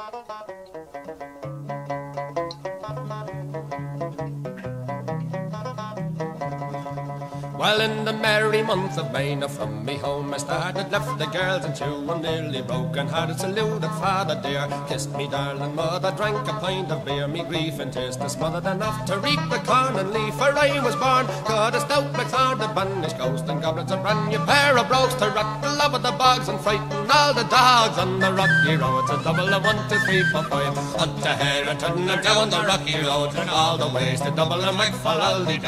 Thank you. Well, in the merry month of May, now from me home I started, left the girls and two, and nearly broken hearted, saluted father dear, kissed me darling mother, drank a pint of beer, me grief and tears to smothered enough to reap the corn and leaf, for I was born, got a stout McLeod, the banished ghost, and goblets, a brand new pair of brogues to rock the love of the bogs and frighten all the dogs on the rocky road, it's a double of one, two, three, four, five, hunt a hare and turn them down the rocky road, and all the ways to Dublin a McFallaldy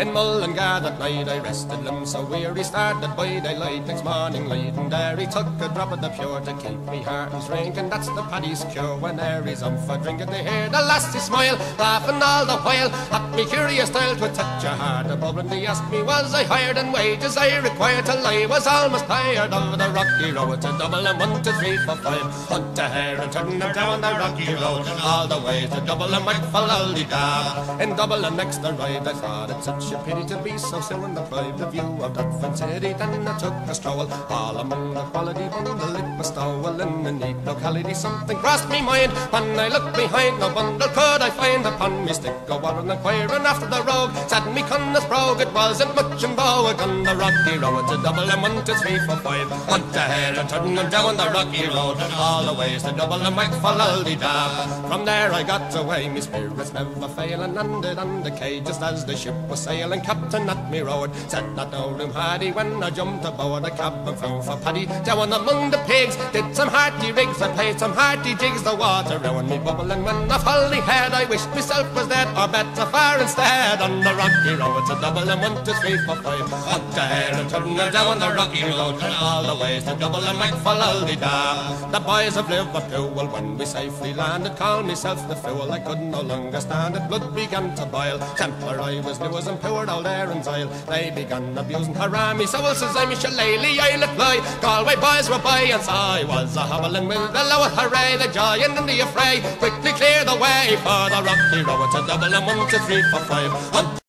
In Mullingar that night I rested them so weary started by daylight next morning light and there he took a drop of the pure to keep me heart and drink and that's the paddy's cure when there he's up for drinking they hear the lassie smile laughing all the while. At me curious style to touch a heart above. And they asked me was I hired? And wages I required till I was almost tired of the rocky road. To Dublin one two three four five hunt a hare and turn them down the rocky road. All the way to Dublin fall all the in double and next the I thought it's such a pity to be so silly and deprived of view of Dutford City. Then I took a stroll all among the quality bundle. It was stowel in a neat locality. Something crossed me mind when I looked behind. No bundle could I find upon me stick. On and inquiring after the rogue. Said me Connors brogue. It wasn't much in Bowick on the rocky road to Dublin one to three five. Ahead and turn them down the rocky road and all the ways to Dublin make for luldy dab. From there I got away. Me spirits never fail and landed on the quay just as the ship was sailing. Captain at me road said that no room had he when I jumped aboard a cab and flew for Paddy down among the pigs. Did some hearty rigs and played some hearty jigs. The water round me bubbling when I fully had. I wished myself was dead or better far instead. On the rocky road to Dublin one, two, three, four, five. Up there and turn down the rocky road and all the ways to Dublin make for da. The boys of Liverpool, when we safely landed, called myself the fool. I could no longer stand it. Blood began to boil. Temper I was new as and all there in Zyle. They began abusing her me. So says I'm Shillelagh, I'll fly. Galway boys were by, and I was a hobbling with the lower hooray, the giant and the affray. Quickly clear the way for the rocky road to Dublin one, two, three, four, five. Hunt